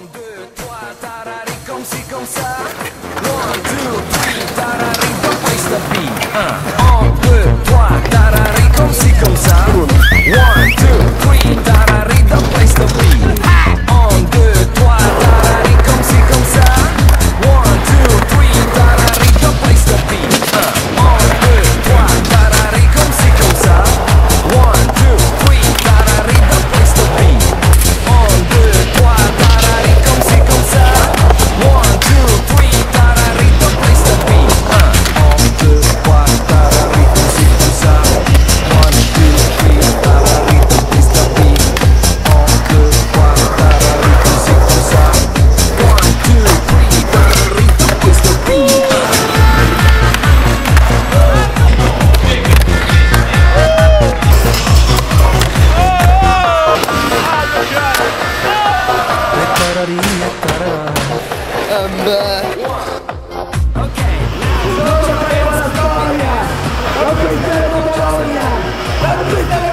1, 2, 3, tarari, comme ci, comme ça. करिए अब Rappresentiamo Bologna! Rappresentiamo Bologna!